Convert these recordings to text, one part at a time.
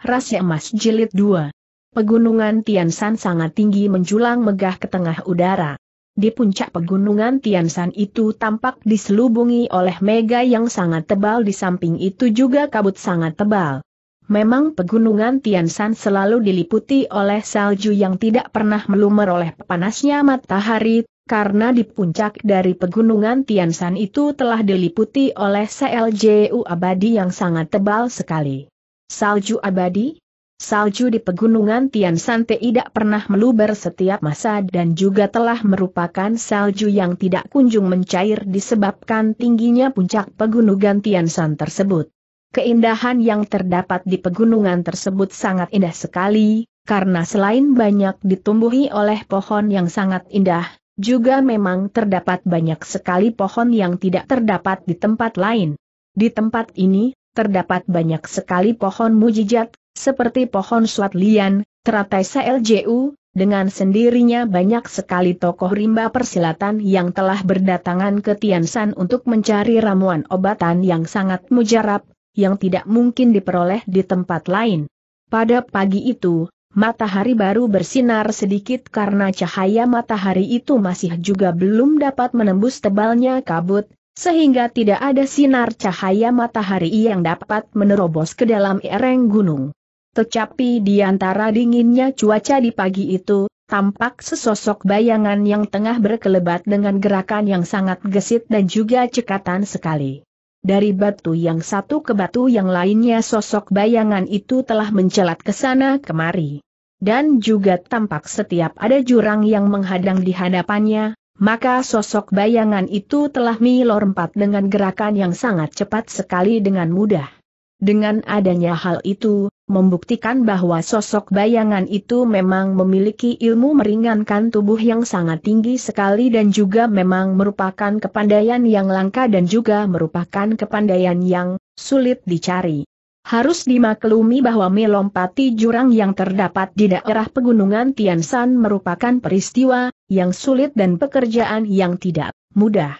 Rahasia Emas Jilid 2 Pegunungan Tiansan sangat tinggi menjulang megah ke tengah udara. Di puncak pegunungan Tiansan itu tampak diselubungi oleh mega yang sangat tebal di samping itu juga kabut sangat tebal. Memang pegunungan Tiansan selalu diliputi oleh salju yang tidak pernah melumer oleh panasnya matahari, karena di puncak dari pegunungan Tiansan itu telah diliputi oleh SLJU abadi yang sangat tebal sekali. Salju abadi? Salju di pegunungan Tian Shan tidak pernah meluber setiap masa dan juga telah merupakan salju yang tidak kunjung mencair disebabkan tingginya puncak pegunungan Tian Shan tersebut. Keindahan yang terdapat di pegunungan tersebut sangat indah sekali, karena selain banyak ditumbuhi oleh pohon yang sangat indah, juga memang terdapat banyak sekali pohon yang tidak terdapat di tempat lain. Di tempat ini, terdapat banyak sekali pohon mujijat, seperti pohon suat lian, teratai SLJU, dengan sendirinya banyak sekali tokoh rimba persilatan yang telah berdatangan ke Tiansan untuk mencari ramuan obatan yang sangat mujarab, yang tidak mungkin diperoleh di tempat lain. Pada pagi itu, matahari baru bersinar sedikit karena cahaya matahari itu masih juga belum dapat menembus tebalnya kabut, sehingga tidak ada sinar cahaya matahari yang dapat menerobos ke dalam ereng gunung. Tetapi di antara dinginnya cuaca di pagi itu, tampak sesosok bayangan yang tengah berkelebat dengan gerakan yang sangat gesit dan juga cekatan sekali. Dari batu yang satu ke batu yang lainnya sosok bayangan itu telah mencelat ke sana kemari. Dan juga tampak setiap ada jurang yang menghadang di hadapannya, maka sosok bayangan itu telah milorempat dengan gerakan yang sangat cepat sekali dengan mudah. Dengan adanya hal itu, membuktikan bahwa sosok bayangan itu memang memiliki ilmu meringankan tubuh yang sangat tinggi sekali dan juga memang merupakan kepandaian yang langka dan juga merupakan kepandaian yang sulit dicari. Harus dimaklumi bahwa melompati jurang yang terdapat di daerah pegunungan Tiansan merupakan peristiwa yang sulit dan pekerjaan yang tidak mudah.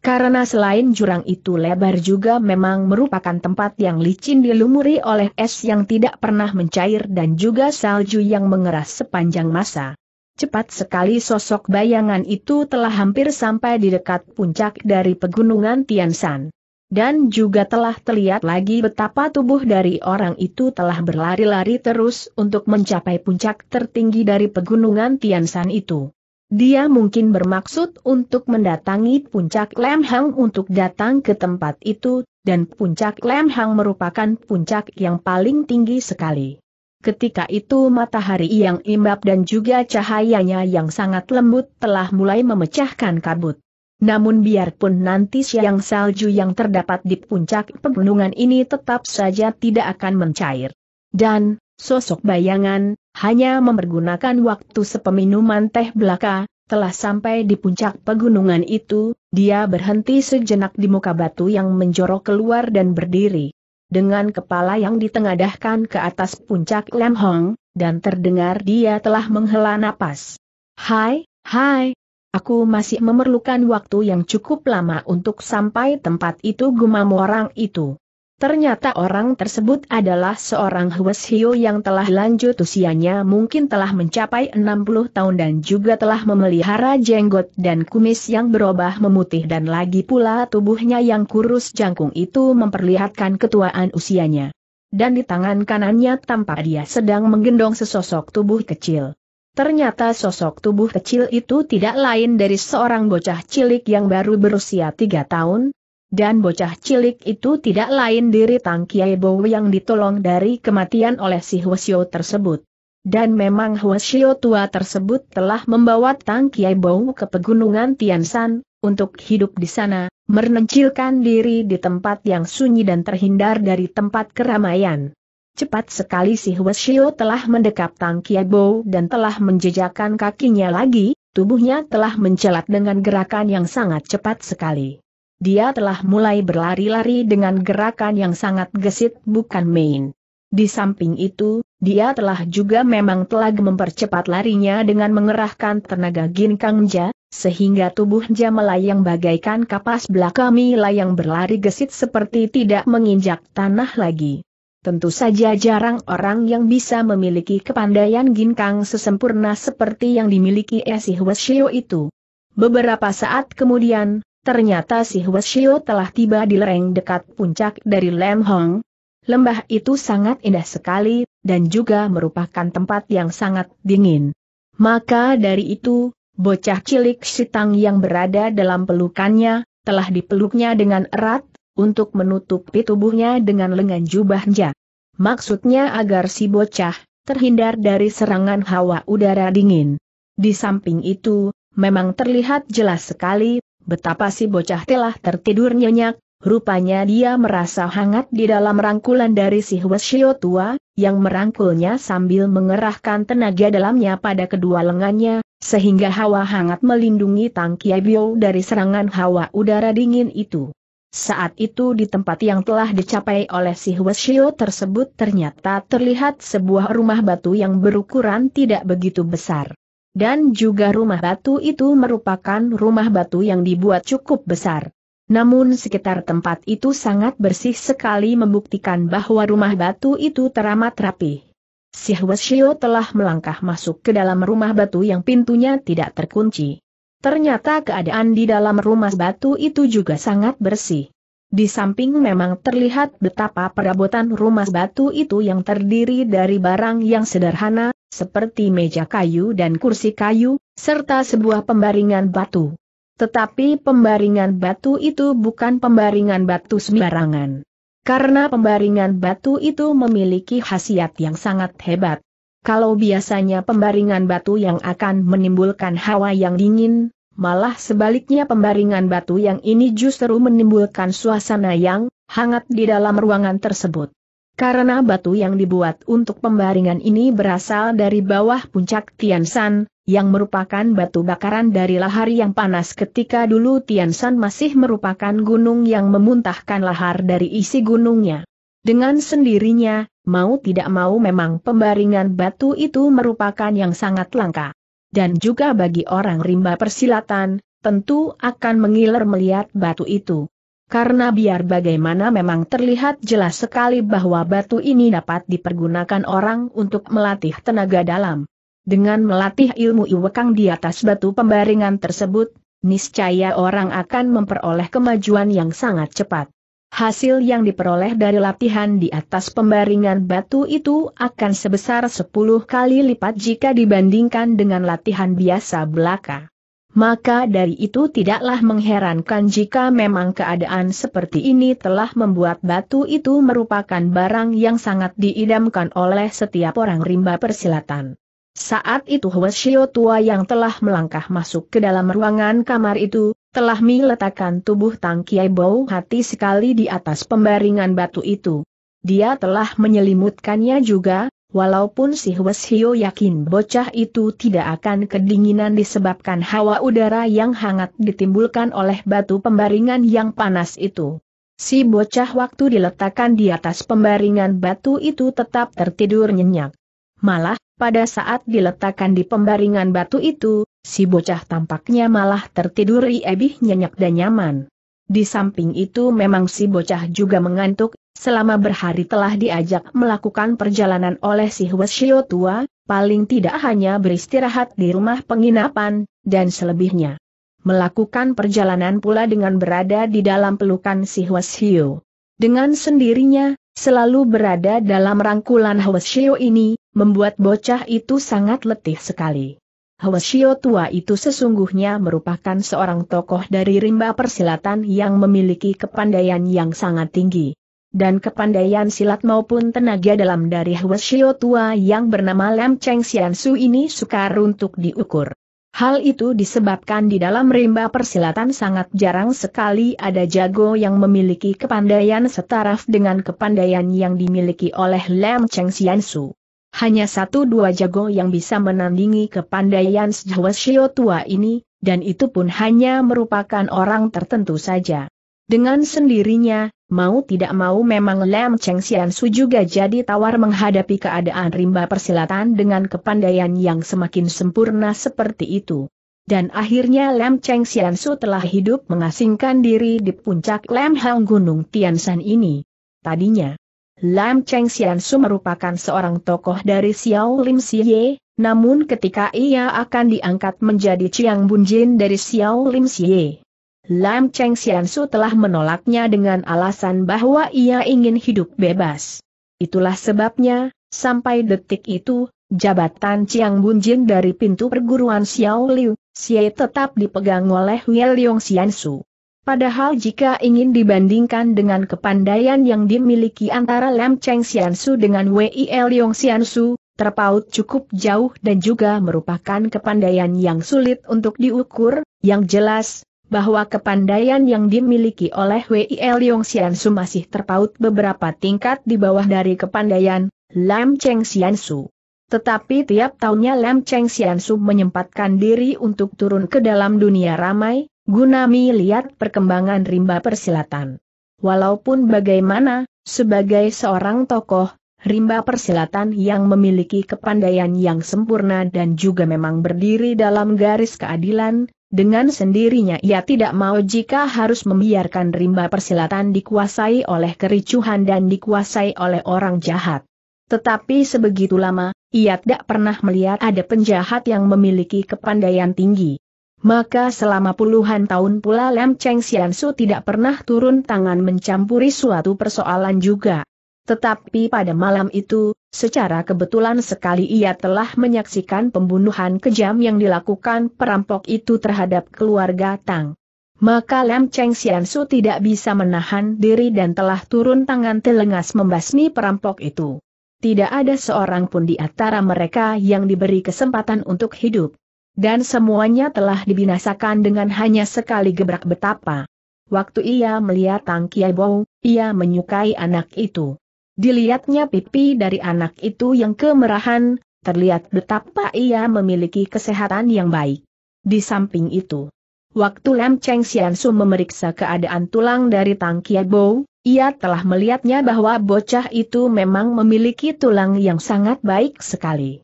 Karena selain jurang itu lebar juga memang merupakan tempat yang licin dilumuri oleh es yang tidak pernah mencair dan juga salju yang mengeras sepanjang masa. Cepat sekali sosok bayangan itu telah hampir sampai di dekat puncak dari pegunungan Tiansan. Dan juga telah terlihat lagi betapa tubuh dari orang itu telah berlari-lari terus untuk mencapai puncak tertinggi dari pegunungan Tiansan itu. Dia mungkin bermaksud untuk mendatangi puncak Lem Hang untuk datang ke tempat itu, dan puncak Lem Hang merupakan puncak yang paling tinggi sekali. Ketika itu matahari yang imbab dan juga cahayanya yang sangat lembut telah mulai memecahkan kabut. Namun biarpun nanti siang salju yang terdapat di puncak pegunungan ini tetap saja tidak akan mencair. Dan, sosok bayangan, hanya mempergunakan waktu sepeminuman teh belaka, telah sampai di puncak pegunungan itu, dia berhenti sejenak di muka batu yang menjorok keluar dan berdiri. Dengan kepala yang ditengadahkan ke atas puncak Lem Hong, dan terdengar dia telah menghela napas. Hai, hai, Aku masih memerlukan waktu yang cukup lama untuk sampai tempat itu gumam orang itu. Ternyata orang tersebut adalah seorang Hwasyo yang telah lanjut usianya mungkin telah mencapai 60 tahun dan juga telah memelihara jenggot dan kumis yang berubah memutih dan lagi pula tubuhnya yang kurus jangkung itu memperlihatkan ketuaan usianya. Dan di tangan kanannya tampak dia sedang menggendong sesosok tubuh kecil. Ternyata sosok tubuh kecil itu tidak lain dari seorang bocah cilik yang baru berusia tiga tahun, dan bocah cilik itu tidak lain diri Tang Kiai Bow yang ditolong dari kematian oleh si Hwasyo tersebut. Dan memang Hwasyo tua tersebut telah membawa Tang Kiai Bow ke pegunungan Tiansan, untuk hidup di sana, merencilkan diri di tempat yang sunyi dan terhindar dari tempat keramaian. Cepat sekali si Hwasyo telah mendekap Tang Kiabo dan telah menjejakkan kakinya lagi, tubuhnya telah mencelat dengan gerakan yang sangat cepat sekali. Dia telah mulai berlari-lari dengan gerakan yang sangat gesit bukan main. Di samping itu, dia telah juga memang telah mempercepat larinya dengan mengerahkan tenaga ginkangja, sehingga tubuhnya melayang bagaikan kapas belakang yang berlari gesit seperti tidak menginjak tanah lagi. Tentu saja jarang orang yang bisa memiliki kepandaian ginkang sesempurna seperti yang dimiliki si Hwasyo itu. Beberapa saat kemudian, ternyata si Hwasyo telah tiba di lereng dekat puncak dari Lem Hong. Lembah itu sangat indah sekali, dan juga merupakan tempat yang sangat dingin. Maka dari itu, bocah cilik Sitang yang berada dalam pelukannya, telah dipeluknya dengan erat, untuk menutupi tubuhnya dengan lengan jubahnya. Maksudnya agar si bocah terhindar dari serangan hawa udara dingin. Di samping itu, memang terlihat jelas sekali betapa si bocah telah tertidur nyenyak, rupanya dia merasa hangat di dalam rangkulan dari si Hwasyo tua, yang merangkulnya sambil mengerahkan tenaga dalamnya pada kedua lengannya, sehingga hawa hangat melindungi Tang Kiabio dari serangan hawa udara dingin itu. Saat itu di tempat yang telah dicapai oleh si Hwasyo tersebut ternyata terlihat sebuah rumah batu yang berukuran tidak begitu besar. Dan juga rumah batu itu merupakan rumah batu yang dibuat cukup besar. Namun sekitar tempat itu sangat bersih sekali membuktikan bahwa rumah batu itu teramat rapi. Si Hwasyo telah melangkah masuk ke dalam rumah batu yang pintunya tidak terkunci. Ternyata keadaan di dalam rumah batu itu juga sangat bersih. Di samping memang terlihat betapa perabotan rumah batu itu yang terdiri dari barang yang sederhana, seperti meja kayu dan kursi kayu, serta sebuah pembaringan batu. Tetapi pembaringan batu itu bukan pembaringan batu sembarangan. Karena pembaringan batu itu memiliki khasiat yang sangat hebat. Kalau biasanya pembaringan batu yang akan menimbulkan hawa yang dingin, malah sebaliknya pembaringan batu yang ini justru menimbulkan suasana yang hangat di dalam ruangan tersebut. Karena batu yang dibuat untuk pembaringan ini berasal dari bawah puncak Tiansan, yang merupakan batu bakaran dari lahar yang panas ketika dulu Tiansan masih merupakan gunung yang memuntahkan lahar dari isi gunungnya. Dengan sendirinya, mau tidak mau memang pembaringan batu itu merupakan yang sangat langka. Dan juga bagi orang rimba persilatan, tentu akan mengiler melihat batu itu. Karena biar bagaimana memang terlihat jelas sekali bahwa batu ini dapat dipergunakan orang untuk melatih tenaga dalam. Dengan melatih ilmu iwekang di atas batu pembaringan tersebut, niscaya orang akan memperoleh kemajuan yang sangat cepat. Hasil yang diperoleh dari latihan di atas pembaringan batu itu akan sebesar 10 kali lipat jika dibandingkan dengan latihan biasa belaka. Maka dari itu tidaklah mengherankan jika memang keadaan seperti ini telah membuat batu itu merupakan barang yang sangat diidamkan oleh setiap orang rimba persilatan. Saat itu Hwasyo tua yang telah melangkah masuk ke dalam ruangan kamar itu, telah meletakkan tubuh Tang Kiai Bau hati sekali di atas pembaringan batu itu. Dia telah menyelimutkannya juga, walaupun si Hwasyo yakin bocah itu tidak akan kedinginan disebabkan hawa udara yang hangat ditimbulkan oleh batu pembaringan yang panas itu. Si bocah waktu diletakkan di atas pembaringan batu itu tetap tertidur nyenyak. Malah, pada saat diletakkan di pembaringan batu itu, si bocah tampaknya malah tertidur riebih nyenyak dan nyaman. Di samping itu memang si bocah juga mengantuk, selama berhari telah diajak melakukan perjalanan oleh si Hwasyo tua, paling tidak hanya beristirahat di rumah penginapan, dan selebihnya. Melakukan perjalanan pula dengan berada di dalam pelukan si Hwasyo. Dengan sendirinya, selalu berada dalam rangkulan Hwasyo ini, membuat bocah itu sangat letih sekali. Hwasyo tua itu sesungguhnya merupakan seorang tokoh dari rimba persilatan yang memiliki kepandaian yang sangat tinggi. Dan kepandaian silat maupun tenaga dalam dari Hwasyo tua yang bernama Lam Cheng Su ini sukar untuk diukur. Hal itu disebabkan di dalam rimba persilatan sangat jarang sekali ada jago yang memiliki kepandaian setaraf dengan kepandaian yang dimiliki oleh Lam Cheng Su. Hanya satu dua jago yang bisa menandingi kepandaian Shio tua ini, dan itu pun hanya merupakan orang tertentu saja. Dengan sendirinya, mau tidak mau memang Lam Cheng Su juga jadi tawar menghadapi keadaan rimba persilatan dengan kepandaian yang semakin sempurna seperti itu. Dan akhirnya Lam Cheng Su telah hidup mengasingkan diri di puncak Lam Hang Gunung Tiansan ini. Tadinya, Lam Cheng Xian Su merupakan seorang tokoh dari Xiao Lim Xie, namun ketika ia akan diangkat menjadi Chiang Bunjin dari Xiao Lim Xie, Lam Cheng Xian Su telah menolaknya dengan alasan bahwa ia ingin hidup bebas. Itulah sebabnya, sampai detik itu, jabatan Chiang Bunjin dari pintu perguruan Xiao Liu, Xie tetap dipegang oleh Wei Leong Xian Su. Padahal jika ingin dibandingkan dengan kepandaian yang dimiliki antara Lam Cheng Xiansu dengan Wei Leong Xiansu, terpaut cukup jauh dan juga merupakan kepandaian yang sulit untuk diukur, yang jelas, bahwa kepandaian yang dimiliki oleh Wei Leong Xiansu masih terpaut beberapa tingkat di bawah dari kepandaian Lam Cheng Xiansu. Tetapi tiap tahunnya Lam Cheng Xiansu menyempatkan diri untuk turun ke dalam dunia ramai, guna melihat perkembangan rimba persilatan. Walaupun bagaimana, sebagai seorang tokoh, rimba persilatan yang memiliki kepandaian yang sempurna dan juga memang berdiri dalam garis keadilan, dengan sendirinya ia tidak mau jika harus membiarkan rimba persilatan dikuasai oleh kericuhan dan dikuasai oleh orang jahat. Tetapi sebegitu lama, ia tidak pernah melihat ada penjahat yang memiliki kepandaian tinggi. Maka selama puluhan tahun pula Lam Cheng Xian Su tidak pernah turun tangan mencampuri suatu persoalan juga. Tetapi pada malam itu, secara kebetulan sekali ia telah menyaksikan pembunuhan kejam yang dilakukan perampok itu terhadap keluarga Tang. Maka Lam Cheng Xian Su tidak bisa menahan diri dan telah turun tangan telengas membasmi perampok itu. Tidak ada seorang pun di antara mereka yang diberi kesempatan untuk hidup dan semuanya telah dibinasakan dengan hanya sekali gebrak betapa. Waktu ia melihat Tang Kiai Bou, ia menyukai anak itu. Dilihatnya pipi dari anak itu yang kemerahan, terlihat betapa ia memiliki kesehatan yang baik. Di samping itu, waktu Lam Cheng Xiansu memeriksa keadaan tulang dari Tang Kiai Bou, ia telah melihatnya bahwa bocah itu memang memiliki tulang yang sangat baik sekali.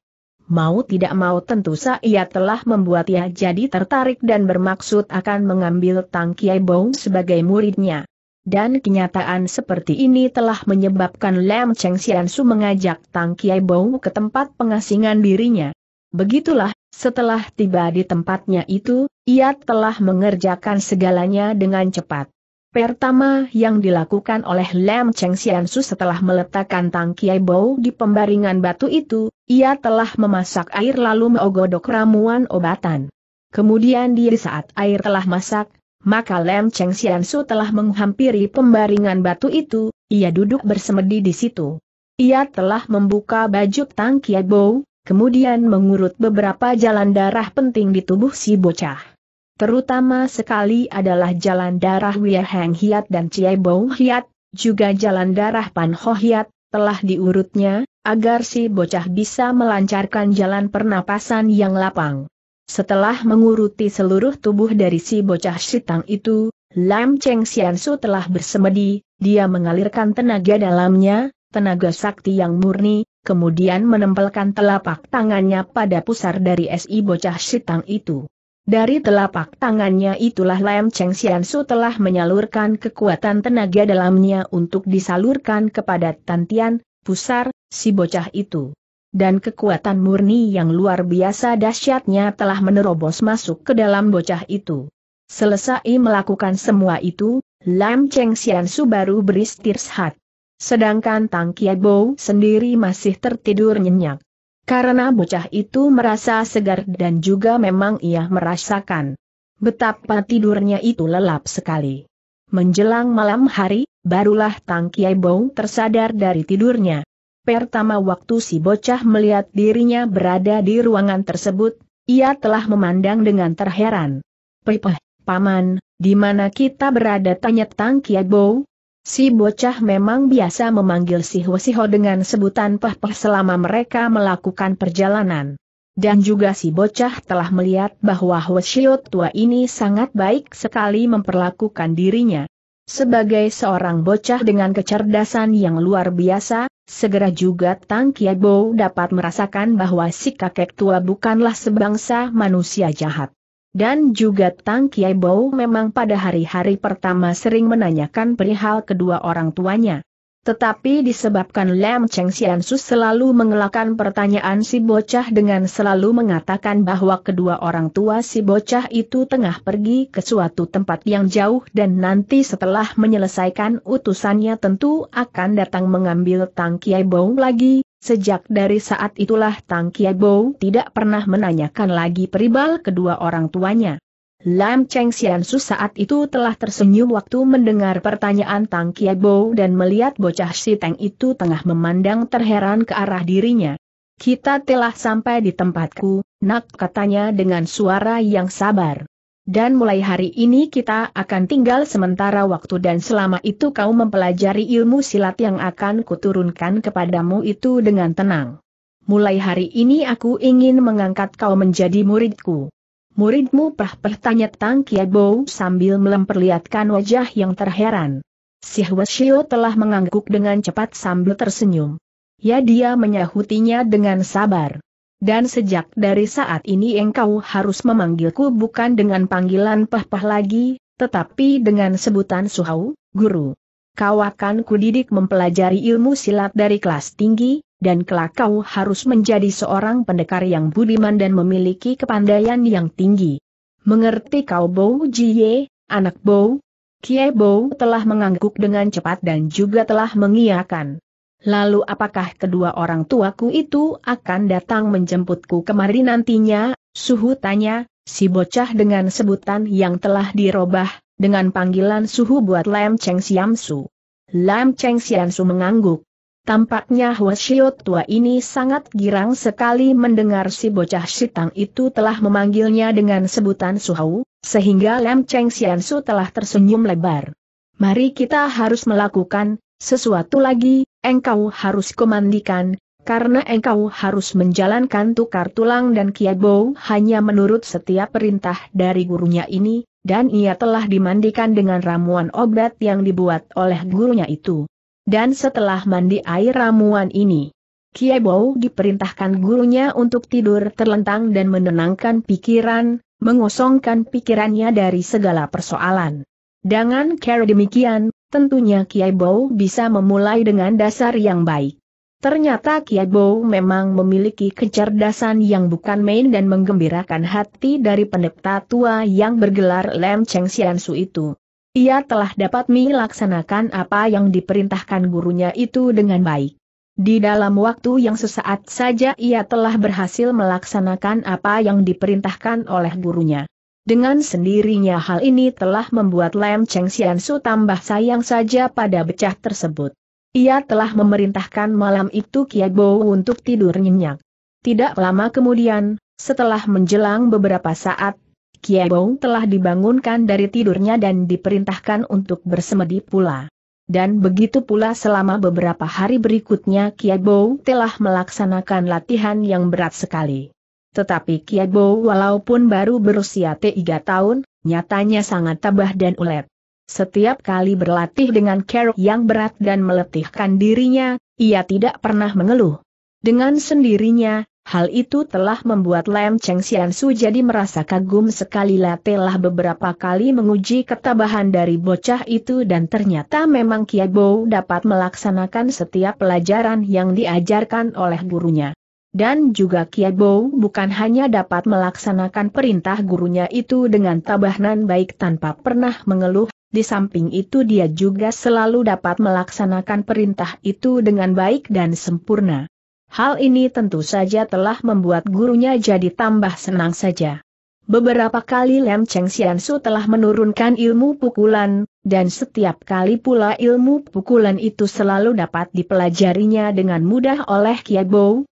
Mau tidak mau tentu saja ia telah membuat ia jadi tertarik dan bermaksud akan mengambil Tang Kiai Bou sebagai muridnya. Dan kenyataan seperti ini telah menyebabkan Lam Cheng Xian Su mengajak Tang Kiai Bou ke tempat pengasingan dirinya. Begitulah, setelah tiba di tempatnya itu, ia telah mengerjakan segalanya dengan cepat. Pertama yang dilakukan oleh Lam Cheng Xiansu setelah meletakkan Tang Kiai Bou di pembaringan batu itu, ia telah memasak air lalu mengodok ramuan obatan. Kemudian di saat air telah masak, maka Lam Cheng Xiansu telah menghampiri pembaringan batu itu, ia duduk bersemedi di situ. Ia telah membuka baju Tang Kiai Bou, kemudian mengurut beberapa jalan darah penting di tubuh si bocah. Terutama sekali adalah jalan darah Wia Hang Hiat dan Ciai Bou Hiat, juga jalan darah Pan Ho Hiat, telah diurutnya, agar si bocah bisa melancarkan jalan pernapasan yang lapang. Setelah menguruti seluruh tubuh dari si bocah sitang itu, Lam Cheng Xian Su telah bersemedi, dia mengalirkan tenaga dalamnya, tenaga sakti yang murni, kemudian menempelkan telapak tangannya pada pusar dari si bocah sitang itu. Dari telapak tangannya itulah Lam Cheng Xiansu telah menyalurkan kekuatan tenaga dalamnya untuk disalurkan kepada Tantian, pusar, si bocah itu. Dan kekuatan murni yang luar biasa dahsyatnya telah menerobos masuk ke dalam bocah itu. Selesai melakukan semua itu, Lam Cheng Xiansu baru beristirahat. Sedangkan Tang Kiai sendiri masih tertidur nyenyak. Karena bocah itu merasa segar dan juga memang ia merasakan betapa tidurnya itu lelap sekali. Menjelang malam hari, barulah Tang Kiai Bou tersadar dari tidurnya. Pertama waktu si bocah melihat dirinya berada di ruangan tersebut, ia telah memandang dengan terheran. Pipeh, paman, di mana kita berada tanya Tang Kiai Bou? Si bocah memang biasa memanggil si Hwasiho dengan sebutan peh-peh selama mereka melakukan perjalanan. Dan juga si bocah telah melihat bahwa Hwasiho tua ini sangat baik sekali memperlakukan dirinya. Sebagai seorang bocah dengan kecerdasan yang luar biasa, segera juga Tang Kiabo dapat merasakan bahwa si kakek tua bukanlah sebangsa manusia jahat. Dan juga Tang Kiai Bou memang pada hari-hari pertama sering menanyakan perihal kedua orang tuanya. Tetapi disebabkan Lam Cheng Xiansu selalu mengelakkan pertanyaan si bocah dengan selalu mengatakan bahwa kedua orang tua si bocah itu tengah pergi ke suatu tempat yang jauh dan nanti setelah menyelesaikan utusannya tentu akan datang mengambil Tang Kiai Bou lagi, sejak dari saat itulah Tang Kiai Bou tidak pernah menanyakan lagi peribal kedua orang tuanya. Lam Cheng Xiansu saat itu telah tersenyum waktu mendengar pertanyaan Tang Kiebo dan melihat bocah si Teng itu tengah memandang terheran ke arah dirinya. Kita telah sampai di tempatku, nak katanya dengan suara yang sabar. Dan mulai hari ini kita akan tinggal sementara waktu dan selama itu kau mempelajari ilmu silat yang akan kuturunkan kepadamu itu dengan tenang. Mulai hari ini aku ingin mengangkat kau menjadi muridku. Muridmu pah-pah tanya Tang Kiabo sambil melemperlihatkan wajah yang terheran. Si Hwasyo telah mengangguk dengan cepat sambil tersenyum. Ya dia menyahutinya dengan sabar. Dan sejak dari saat ini engkau harus memanggilku bukan dengan panggilan pah-pah lagi, tetapi dengan sebutan Suhau, Guru. Kau akan kudidik mempelajari ilmu silat dari kelas tinggi, dan kelak kau harus menjadi seorang pendekar yang budiman dan memiliki kepandaian yang tinggi. Mengerti kau Bou Jie, anak Bou? Kie Bou telah mengangguk dengan cepat dan juga telah mengiyakan. Lalu apakah kedua orang tuaku itu akan datang menjemputku kemari nantinya? Suhu tanya, si bocah dengan sebutan yang telah dirobah, dengan panggilan suhu buat Lam Cheng Siamsu. Lam Cheng Siamsu mengangguk. Tampaknya Hwasyo tua ini sangat girang sekali mendengar si bocah sitang itu telah memanggilnya dengan sebutan Suhau, sehingga Lam Cheng Xiansu telah tersenyum lebar. Mari kita harus melakukan sesuatu lagi, engkau harus komandikan, karena engkau harus menjalankan tukar tulang dan kiabo hanya menurut setiap perintah dari gurunya ini, dan ia telah dimandikan dengan ramuan obat yang dibuat oleh gurunya itu. Dan setelah mandi air ramuan ini, Kiebo diperintahkan gurunya untuk tidur terlentang dan menenangkan pikiran, mengosongkan pikirannya dari segala persoalan. Dengan cara demikian, tentunya Kiebo bisa memulai dengan dasar yang baik. Ternyata Kiebo memang memiliki kecerdasan yang bukan main dan menggembirakan hati dari pendeta tua yang bergelar Lem Cheng Xiansu itu ia telah dapat melaksanakan apa yang diperintahkan gurunya itu dengan baik. Di dalam waktu yang sesaat saja ia telah berhasil melaksanakan apa yang diperintahkan oleh gurunya. Dengan sendirinya hal ini telah membuat Lam Cheng Xiansu tambah sayang saja pada becah tersebut. Ia telah memerintahkan malam itu Kiabo untuk tidur nyenyak. Tidak lama kemudian, setelah menjelang beberapa saat, Kiebong telah dibangunkan dari tidurnya dan diperintahkan untuk bersemedi pula. Dan begitu pula selama beberapa hari berikutnya Kiebo telah melaksanakan latihan yang berat sekali. Tetapi Kiebo walaupun baru berusia tiga tahun, nyatanya sangat tabah dan ulet. Setiap kali berlatih dengan cara yang berat dan meletihkan dirinya, ia tidak pernah mengeluh. Dengan sendirinya, Hal itu telah membuat Lam Cheng Xiansu jadi merasa kagum sekali telah beberapa kali menguji ketabahan dari bocah itu dan ternyata memang Kiabo dapat melaksanakan setiap pelajaran yang diajarkan oleh gurunya. Dan juga Kiabo bukan hanya dapat melaksanakan perintah gurunya itu dengan tabahan baik tanpa pernah mengeluh, di samping itu dia juga selalu dapat melaksanakan perintah itu dengan baik dan sempurna. Hal ini tentu saja telah membuat gurunya jadi tambah senang saja. Beberapa kali Lem Cheng Xiansu telah menurunkan ilmu pukulan, dan setiap kali pula ilmu pukulan itu selalu dapat dipelajarinya dengan mudah oleh Kiabo.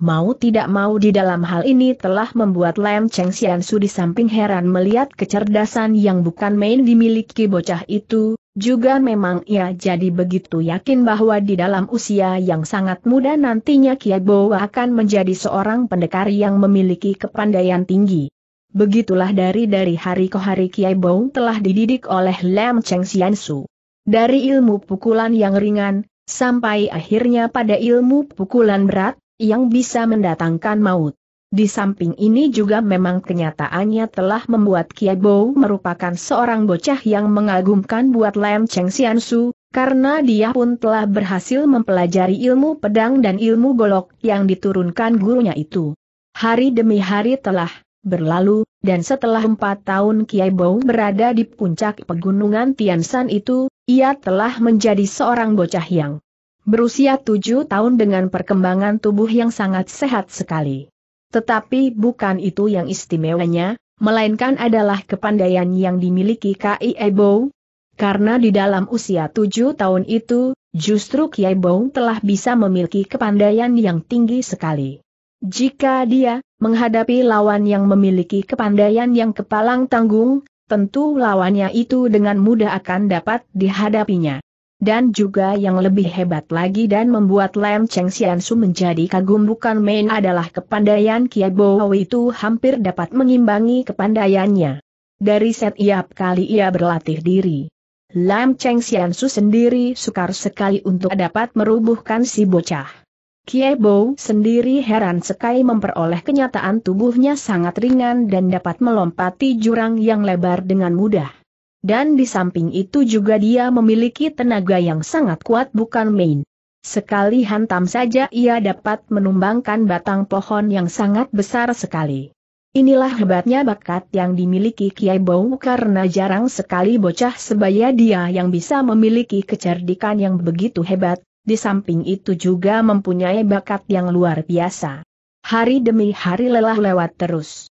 Mau tidak mau di dalam hal ini telah membuat Lem Cheng Xiansu di samping heran melihat kecerdasan yang bukan main dimiliki bocah itu, juga memang ia jadi begitu yakin bahwa di dalam usia yang sangat muda nantinya Kiabo akan menjadi seorang pendekar yang memiliki kepandaian tinggi. Begitulah dari dari hari ke hari Kiabo telah dididik oleh Lam Cheng Xiansu. Dari ilmu pukulan yang ringan, sampai akhirnya pada ilmu pukulan berat, yang bisa mendatangkan maut. Di samping ini juga memang kenyataannya telah membuat Kiai Bo merupakan seorang bocah yang mengagumkan buat Lam Cheng Xiansu, karena dia pun telah berhasil mempelajari ilmu pedang dan ilmu golok yang diturunkan gurunya itu. Hari demi hari telah berlalu, dan setelah empat tahun Kiai Bou berada di puncak pegunungan Tiansan itu, ia telah menjadi seorang bocah yang berusia tujuh tahun dengan perkembangan tubuh yang sangat sehat sekali. Tetapi bukan itu yang istimewanya, melainkan adalah kepandaian yang dimiliki Kai Ebo. Karena di dalam usia tujuh tahun itu, justru Kiai Bong telah bisa memiliki kepandaian yang tinggi sekali. Jika dia menghadapi lawan yang memiliki kepandaian yang kepalang tanggung, tentu lawannya itu dengan mudah akan dapat dihadapinya. Dan juga yang lebih hebat lagi dan membuat Lam Cheng Xiansu menjadi kagum bukan main adalah kepandaian Kiai Bo itu hampir dapat mengimbangi kepandaiannya. Dari setiap kali ia berlatih diri. Lam Cheng Xiansu sendiri sukar sekali untuk dapat merubuhkan si bocah. Kiai Bo sendiri heran sekali memperoleh kenyataan tubuhnya sangat ringan dan dapat melompati jurang yang lebar dengan mudah. Dan di samping itu juga dia memiliki tenaga yang sangat kuat bukan main. Sekali hantam saja ia dapat menumbangkan batang pohon yang sangat besar sekali. Inilah hebatnya bakat yang dimiliki Kiai Bau karena jarang sekali bocah sebaya dia yang bisa memiliki kecerdikan yang begitu hebat, di samping itu juga mempunyai bakat yang luar biasa. Hari demi hari lelah lewat terus.